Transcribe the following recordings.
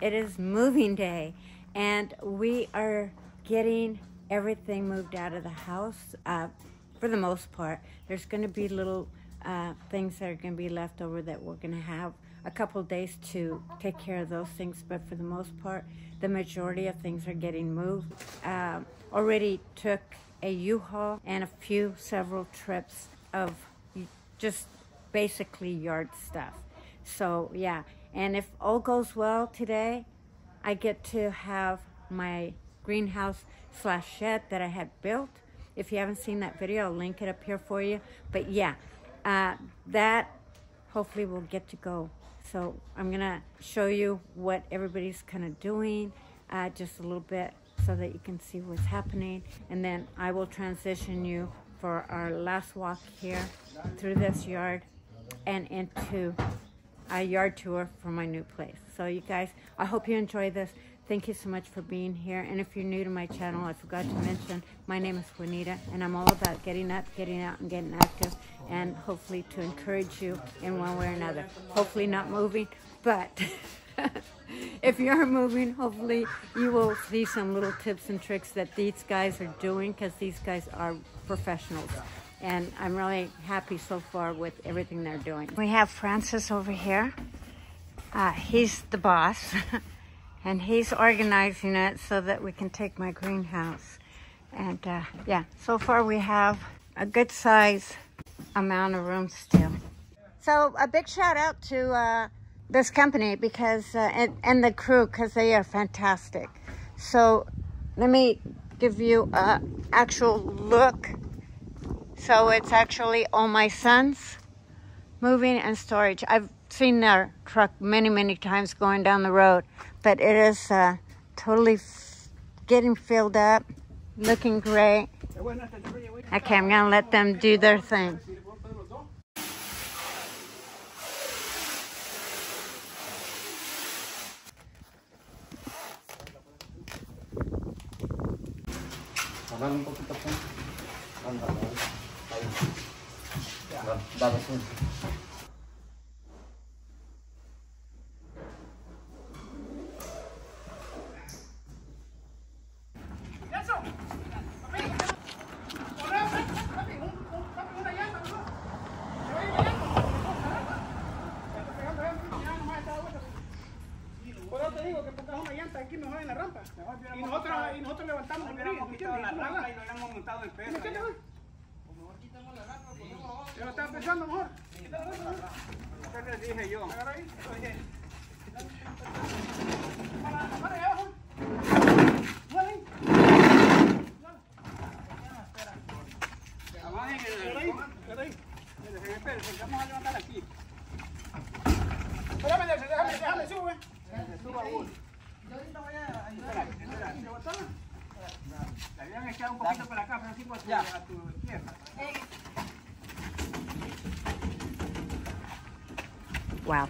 it is moving day, and we are getting everything moved out of the house uh, for the most part. There's going to be little uh, things that are going to be left over that we're going to have a couple days to take care of those things, but for the most part, the majority of things are getting moved. Uh, already took a U-Haul and a few several trips of just basically yard stuff. So yeah, and if all goes well today, I get to have my greenhouse slash shed that I had built. If you haven't seen that video, I'll link it up here for you. But yeah, uh, that hopefully will get to go. So I'm gonna show you what everybody's kind of doing, uh, just a little bit so that you can see what's happening. And then I will transition you for our last walk here through this yard and into a yard tour for my new place. So you guys, I hope you enjoy this. Thank you so much for being here. And if you're new to my channel, I forgot to mention, my name is Juanita, and I'm all about getting up, getting out, and getting active, and hopefully to encourage you in one way or another. Hopefully not moving, but if you're moving, hopefully you will see some little tips and tricks that these guys are doing, because these guys are professionals and I'm really happy so far with everything they're doing. We have Francis over here. Uh, he's the boss, and he's organizing it so that we can take my greenhouse. And uh, yeah, so far we have a good size amount of room still. So a big shout out to uh, this company because uh, and, and the crew because they are fantastic. So let me give you an actual look so it's actually All My Sons moving and storage. I've seen their truck many, many times going down the road, but it is uh, totally getting filled up, looking great. Okay, I'm gonna let them do their thing. Dapat 나도 Wow.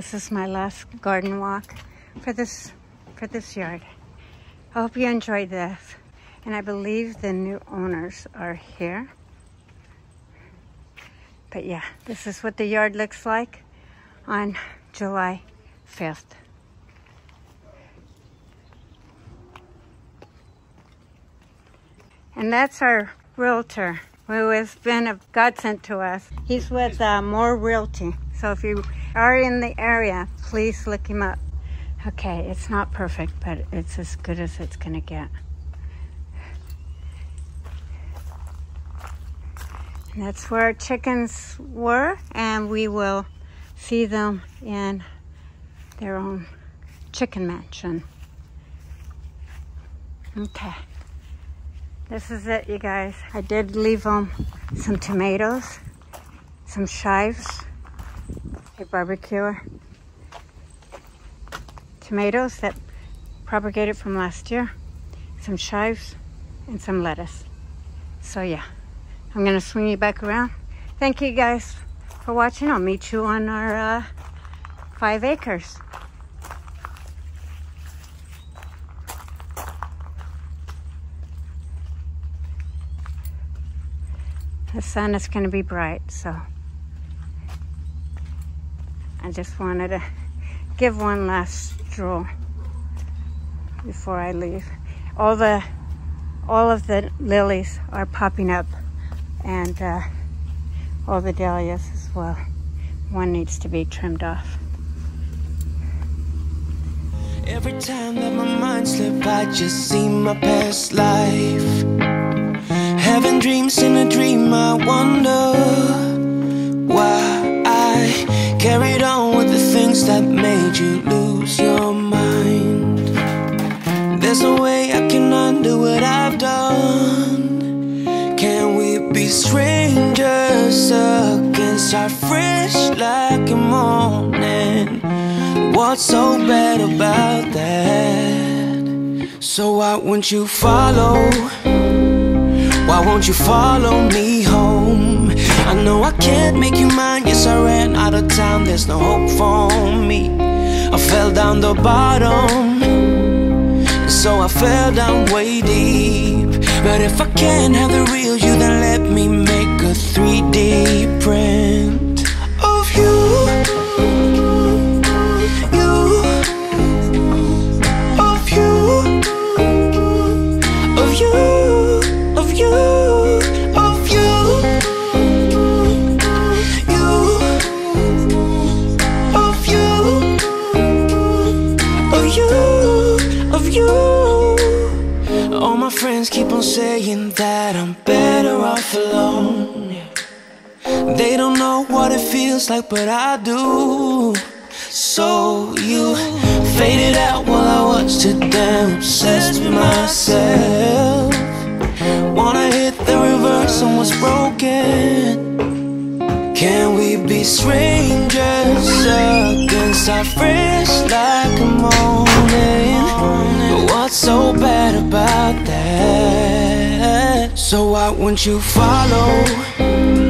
This is my last garden walk for this for this yard. I hope you enjoyed this. And I believe the new owners are here. But yeah, this is what the yard looks like on July 5th. And that's our realtor who has been a godsend to us. He's with uh, More Realty. So if you are in the area, please look him up. Okay, it's not perfect, but it's as good as it's going to get. And that's where our chickens were, and we will see them in their own chicken mansion. Okay. This is it, you guys. I did leave them some tomatoes, some chives, a barbecue, tomatoes that propagated from last year, some chives, and some lettuce. So yeah, I'm gonna swing you back around. Thank you guys for watching. I'll meet you on our uh, five acres. The sun is to be bright, so I just wanted to give one last stroll before I leave. All the all of the lilies are popping up, and uh, all the dahlias as well. One needs to be trimmed off. Every time that my mind slips, I just see my past life. Having dreams in a dream, I wonder things that made you lose your mind. There's no way I can undo what I've done. Can we be strangers again? Start fresh like a morning. What's so bad about that? So why won't you follow? Why won't you follow me home? I know I can't make you mine. Yes, I ran out of time. There's no hope for me. I fell down the bottom. So I fell down way deep. But if I can't have the real you, then let me make a 3D print what it feels like, but I do. So you faded out while I watched it down, obsessed with myself. Wanna hit the reverse on what's broken. Can we be strangers again? Start fresh like a morning. What's so bad about that? So why won't you follow?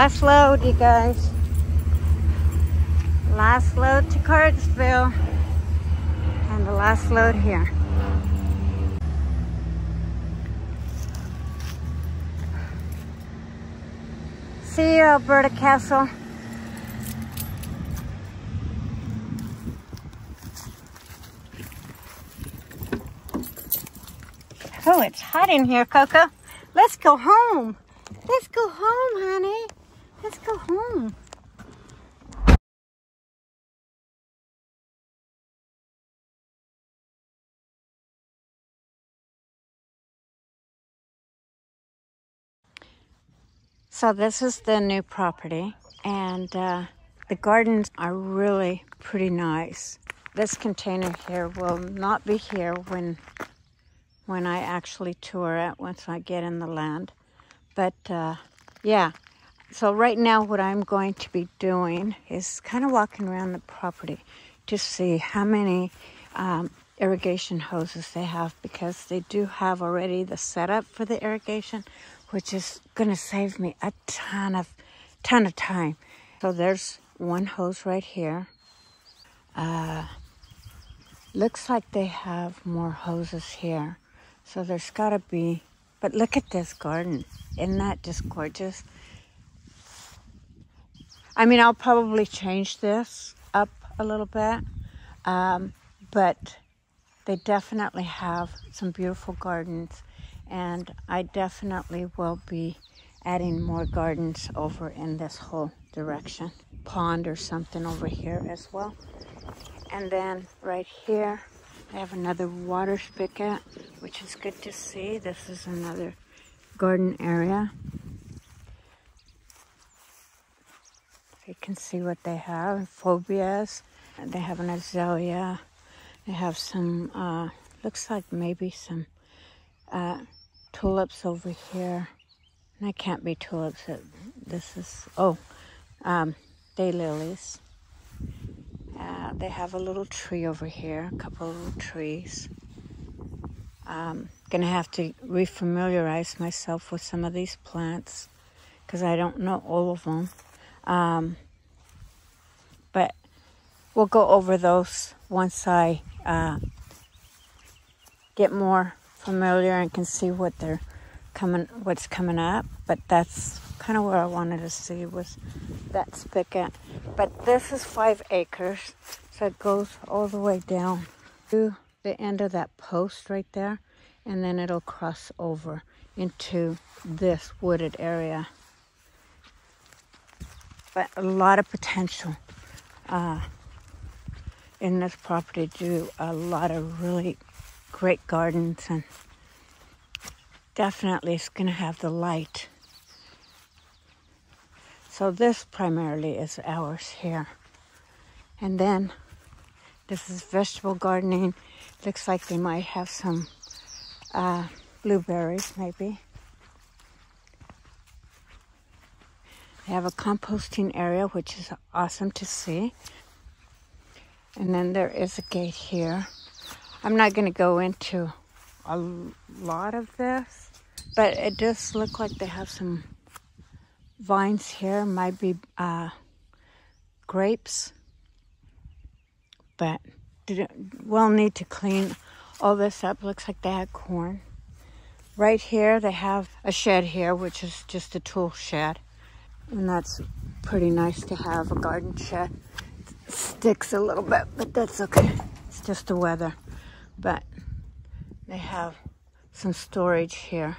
Last load, you guys. Last load to Cardsville. And the last load here. See you, Alberta Castle. Oh, it's hot in here, Coco. Let's go home. Let's go home, honey. Let's go home. So this is the new property and uh, the gardens are really pretty nice. This container here will not be here when when I actually tour it once I get in the land. But uh, yeah, so right now what I'm going to be doing is kind of walking around the property to see how many um, irrigation hoses they have because they do have already the setup for the irrigation, which is going to save me a ton of ton of time. So there's one hose right here. Uh, looks like they have more hoses here. So there's got to be, but look at this garden. Isn't that just gorgeous? I mean, I'll probably change this up a little bit, um, but they definitely have some beautiful gardens, and I definitely will be adding more gardens over in this whole direction. Pond or something over here as well. And then right here, I have another water spigot, which is good to see. This is another garden area. You can see what they have. Euphorbias. They have an azalea. They have some, uh, looks like maybe some uh, tulips over here. And that can't be tulips. This is, oh, um, daylilies. Uh, they have a little tree over here, a couple of little trees. I'm gonna have to refamiliarize myself with some of these plants because I don't know all of them. Um, but we'll go over those once I uh, get more familiar and can see what they're coming, what's coming up. But that's kind of what I wanted to see was that spigot. But this is five acres, so it goes all the way down to the end of that post right there, and then it'll cross over into this wooded area. But a lot of potential uh, in this property to do a lot of really great gardens and definitely it's going to have the light so this primarily is ours here. And then this is vegetable gardening. Looks like they might have some uh, blueberries maybe. They have a composting area, which is awesome to see. And then there is a gate here. I'm not going to go into a lot of this, but it does look like they have some vines here might be uh, grapes, but we'll need to clean all this up. Looks like they had corn. Right here, they have a shed here, which is just a tool shed. And that's pretty nice to have a garden shed. It sticks a little bit, but that's okay. It's just the weather. But they have some storage here.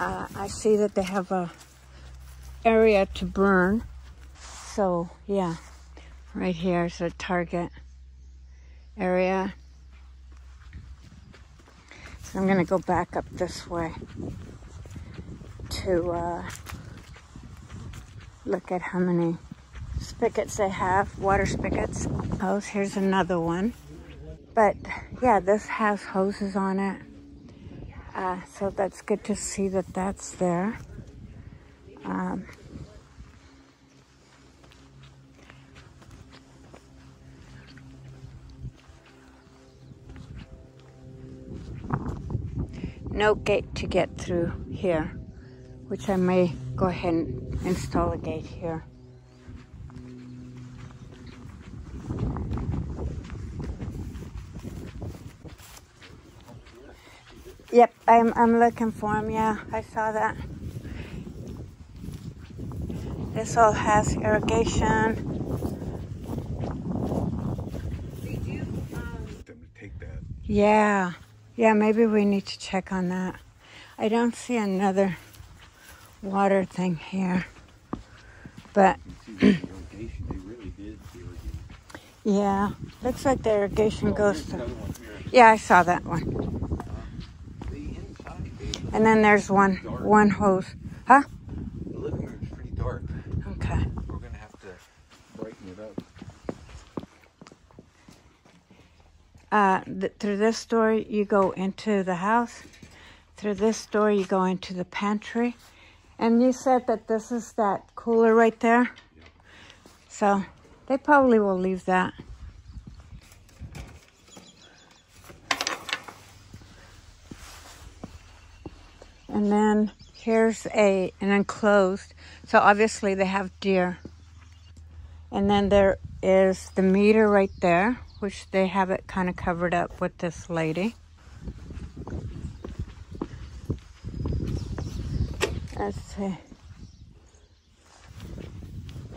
uh, I see that they have a area to burn. So yeah, right here is a target area. I'm gonna go back up this way to uh, look at how many spigots they have, water spigots. Oh, here's another one. But yeah, this has hoses on it. Uh, so that's good to see that that's there. Um, no gate to get through here, which I may go ahead and install a gate here. Yep, I'm, I'm looking for him. Yeah, I saw that. This all has irrigation. Um, yeah. Yeah, maybe we need to check on that. I don't see another water thing here. But irrigation, they really did irrigate. yeah, looks like the irrigation oh, goes to. Another one here. Yeah, I saw that one. Uh, the And then there's one one hose. Huh? the living room's pretty dark. Okay. We're gonna have to brighten it up. Uh, th- through this door you go into the house. Through this door you go into the pantry. And you said that this is that cooler right there. So they probably will leave that. And then here's a an enclosed. So obviously they have deer. And then there is the meter right there, which they have it kind of covered up with this lady. Let's see.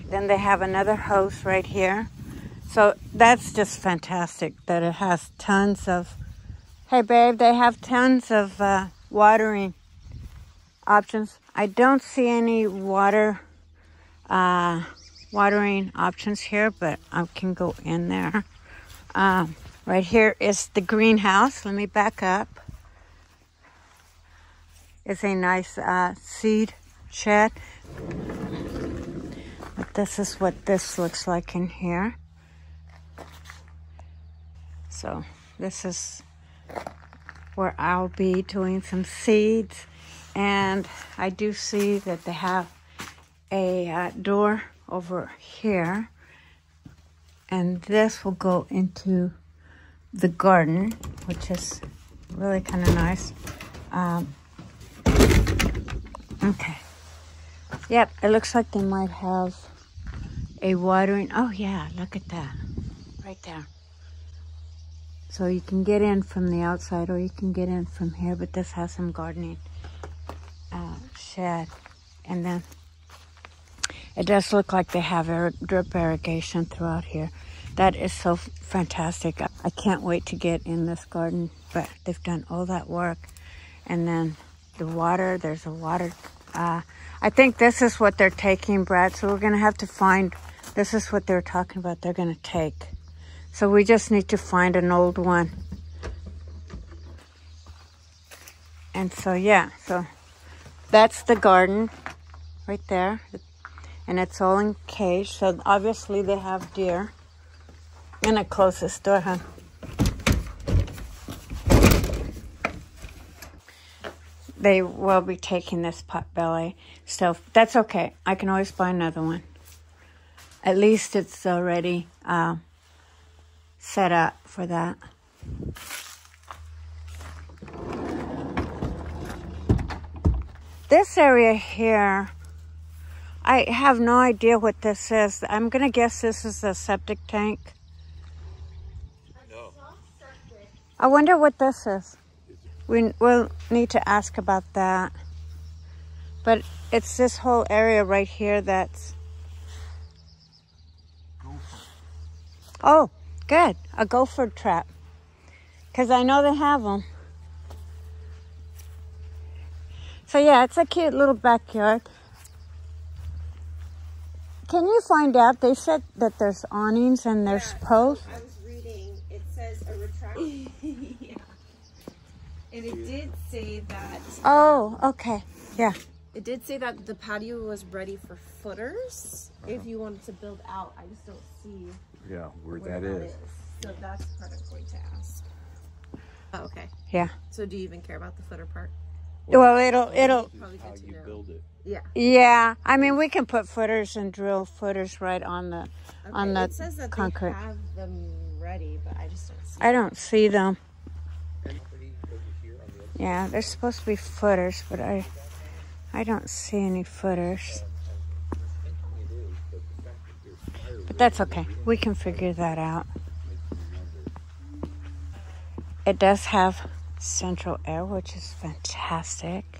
Then they have another hose right here. So that's just fantastic that it has tons of. Hey, babe, they have tons of uh, watering options. I don't see any water uh, watering options here, but I can go in there. Um, right here is the greenhouse. Let me back up. It's a nice uh, seed shed. But this is what this looks like in here. So this is where I'll be doing some seeds. And I do see that they have a uh, door over here. And this will go into the garden, which is really kind of nice. Um, okay. Yep, it looks like they might have a watering. Oh, yeah, look at that. Right there. So you can get in from the outside or you can get in from here, but this has some gardening uh, shed. And then it does look like they have drip irrigation throughout here. That is so fantastic. I- can't wait to get in this garden, but they've done all that work. And then the water, there's a water. Uh, I think this is what they're taking, Brad. So we're going to have to find, this is what they're talking about, they're going to take. So we just need to find an old one. And so, yeah, so that's the garden right there. And it's all in cage. So obviously they have deer. I'm going to close this door, huh? They will be taking this pot belly. So that's okay. I can always buy another one. At least it's already uh, set up for that. This area here, I have no idea what this is. I'm gonna guess this is a septic tank. I wonder what this is. We will need to ask about that. But it's this whole area right here that's. Oh, good. A gopher trap. Because I know they have them. So, yeah, it's a cute little backyard. Can you find out? They said that there's awnings and there's posts. I was reading, it says a. yeah. And it did say that Oh, okay. Yeah. it did say that the patio was ready for footers. If you wanted to build out, I just don't see Yeah, where where that is. So that's the part I'm going to ask. Oh, okay. Yeah. So do you even care about the footer part? Well, it'll, it'll, Probably How to you know. build it. Yeah. yeah. I mean, we can put footers and drill footers right on the, Okay. on the it says that concrete. they have them ready, but I just don't see. I don't see them. Anybody over here on the other Yeah, there's supposed to be footers, but I, I don't see any footers. But that's okay. We can figure that out. It does have central air, which is fantastic.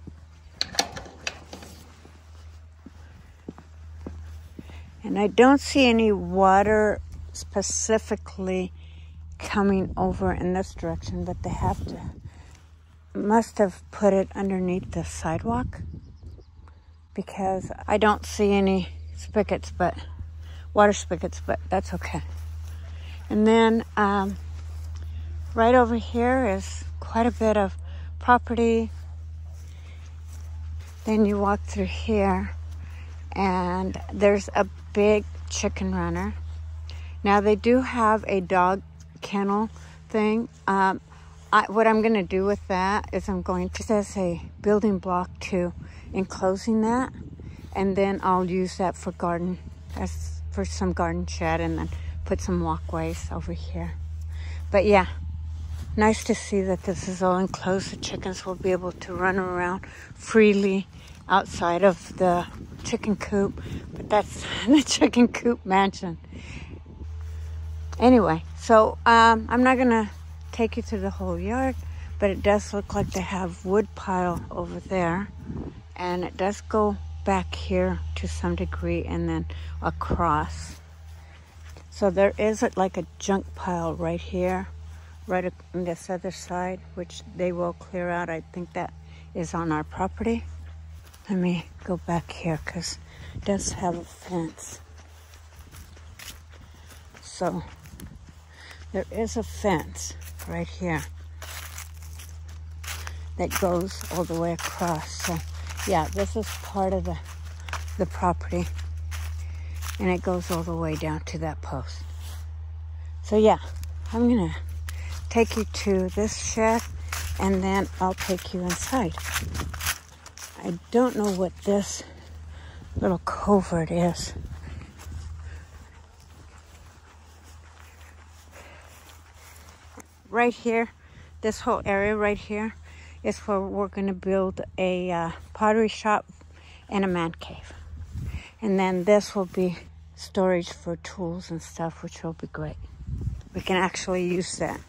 And I don't see any water specifically coming over in this direction, but they have to must have put it underneath the sidewalk because I don't see any spigots, but water spigots, but that's okay. And then um, right over here is quite a bit of property. Then you walk through here, and there's a big chicken runner. Now they do have a dog kennel thing. Um, I, what I'm going to do with that is I'm going to as a building block to enclosing that, and then I'll use that for garden as for some garden shed, and then put some walkways over here. But yeah, nice to see that this is all enclosed. The chickens will be able to run around freely outside of the chicken coop, but that's the chicken coop mansion. Anyway, so um, I'm not gonna take you through the whole yard, but it does look like they have wood pile over there, and it does go back here to some degree and then across. So there is like a junk pile right here, right on this other side, which they will clear out. I think that is on our property. Let me go back here because it does have a fence. So there is a fence right here that goes all the way across. So yeah, this is part of the the property and it goes all the way down to that post. So yeah, I'm gonna take you to this shed and then I'll take you inside. I don't know what this little culvert is. Right here, this whole area right here is where we're going to build a uh, pottery shop and a man cave. And then this will be storage for tools and stuff, which will be great. We can actually use that.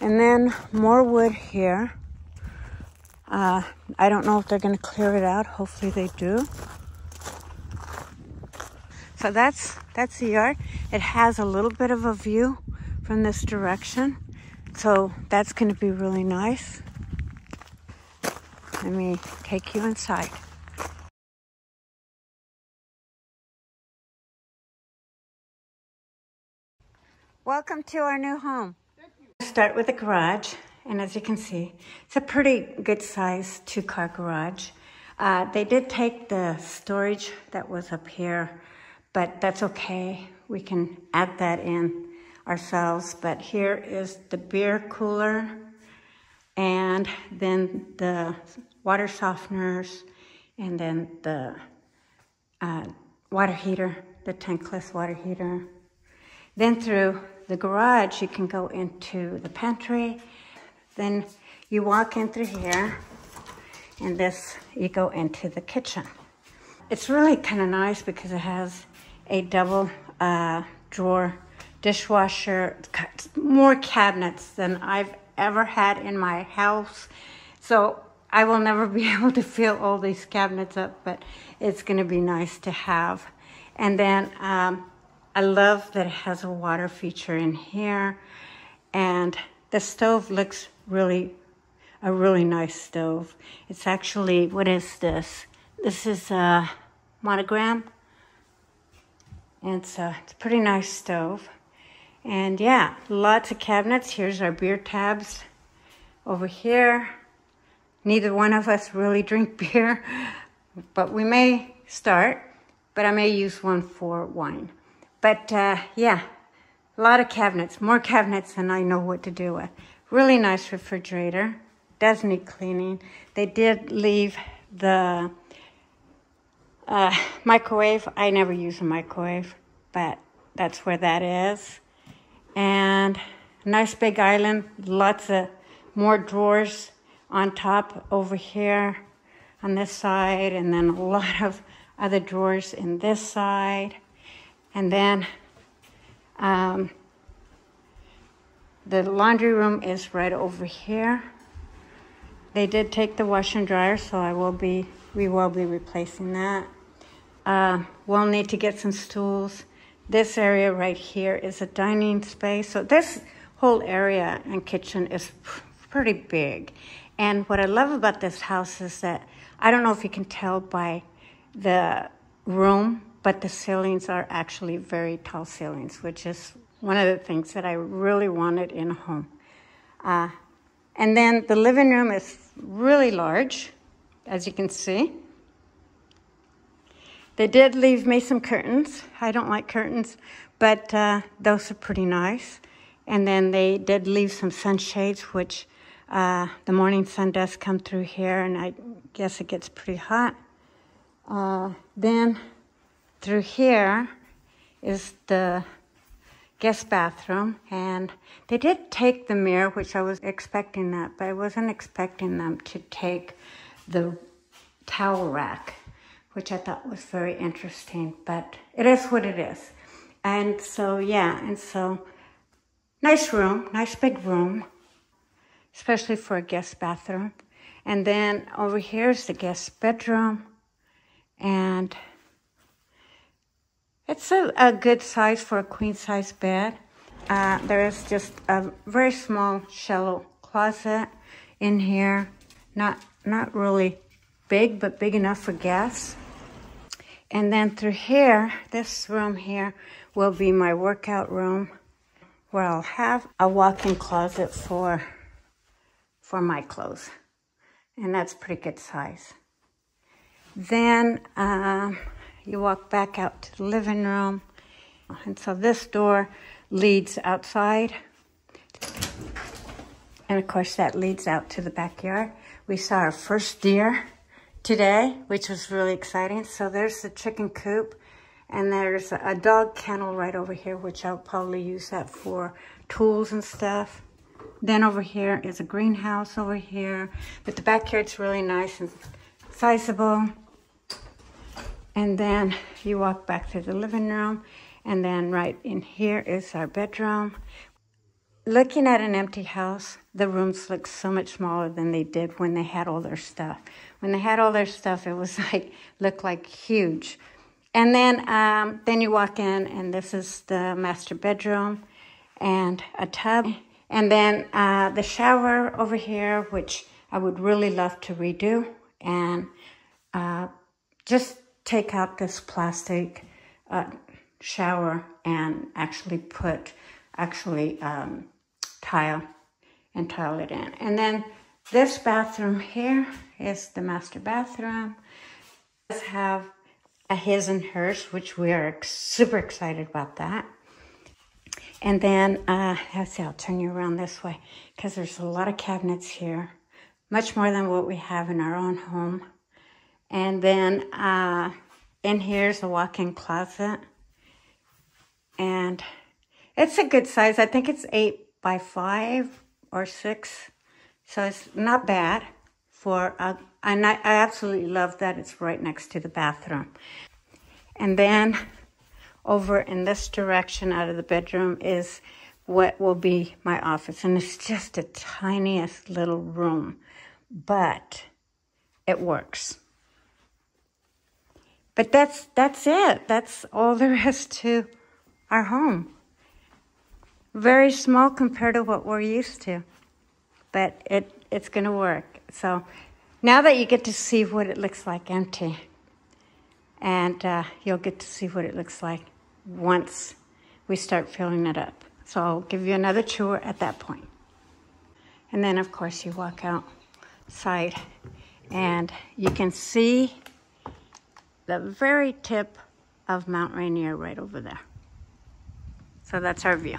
And then more wood here. Uh, I don't know if they're going to clear it out. Hopefully they do. So that's that's the yard. It has a little bit of a view from this direction. So that's going to be really nice. Let me take you inside. Welcome to our new home. Start with the garage, and as you can see, it's a pretty good size two car garage. Uh, they did take the storage that was up here, but that's okay. We can add that in ourselves. But here is the beer cooler, and then the water softeners, and then the uh, water heater, the tankless water heater. Then through the garage, you can go into the pantry. Then you walk in through here, and this, you go into the kitchen. It's really kind of nice because it has a double uh, drawer dishwasher, more cabinets than I've ever had in my house. So I will never be able to fill all these cabinets up, but it's going to be nice to have. And then um, I love that it has a water feature in here. And the stove looks really, a really nice stove. It's actually, what is this? This is a monogram. It's a, it's a pretty nice stove. And yeah, lots of cabinets. Here's our beer tabs over here. Neither one of us really drink beer, but we may start, but I may use one for wine. But uh, yeah, a lot of cabinets, more cabinets than I know what to do with. Really nice refrigerator. Does need cleaning. They did leave the uh, microwave. I never use a microwave, but that's where that is. And nice big island, lots of more drawers on top over here on this side, and then a lot of other drawers in this side. And then um, the laundry room is right over here. They did take the washer and dryer, so I will be, we will be replacing that. Uh, we'll need to get some stools this area right here is a dining space. So this whole area and kitchen is pretty big. And what I love about this house is that I don't know if you can tell by the room, but the ceilings are actually very tall ceilings, which is one of the things that I really wanted in a home. Uh, and then the living room is really large, as you can see. They did leave me some curtains. I don't like curtains, but uh, those are pretty nice. And then they did leave some sunshades, which uh, the morning sun does come through here, and I guess it gets pretty hot. Uh, then through here is the guest bathroom, and they did take the mirror, which I was expecting that, but I wasn't expecting them to take the towel rack, which I thought was very interesting, but it is what it is. And so, yeah, and so nice room, nice big room, especially for a guest bathroom. And then over here is the guest bedroom, and it's a, a good size for a queen size bed. Uh, there is just a very small shallow closet in here. Not, not really big, but big enough for guests. And then through here, this room here will be my workout room where I'll have a walk-in closet for, for my clothes. And that's pretty good size. Then, um, you walk back out to the living room. And so this door leads outside. And of course, that leads out to the backyard. We saw our first deer today, which was really exciting. So there's the chicken coop. And there's a dog kennel right over here, which I'll probably use that for tools and stuff. Then over here is a greenhouse over here. But the backyard's really nice and sizable. And then you walk back to the living room, and then right in here is our bedroom. Looking at an empty house, the rooms look so much smaller than they did when they had all their stuff. When they had all their stuff, it was like looked like huge. And then um, then you walk in, and this is the master bedroom, and a tub, and then uh, the shower over here, which I would really love to redo, and uh, just take out this plastic uh, shower and actually put actually um, tile and tile it in. And then this bathroom here is the master bathroom. Does have a his and hers, which we are super excited about that. And then, uh, let's see, I'll turn you around this way because there's a lot of cabinets here, much more than what we have in our own home. And then uh, in here's a walk-in closet. And it's a good size. I think it's eight by five or six. So it's not bad for, a, and I, I absolutely love that it's right next to the bathroom. And then over in this direction out of the bedroom is what will be my office. And it's just the tiniest little room, but it works. But that's that's it. That's all there is to our home. Very small compared to what we're used to. But it it's going to work. So now that you get to see what it looks like empty, and uh, you'll get to see what it looks like once we start filling it up. So I'll give you another tour at that point. And then, of course, you walk outside and you can see the very tip of Mount Rainier right over there. So that's our view.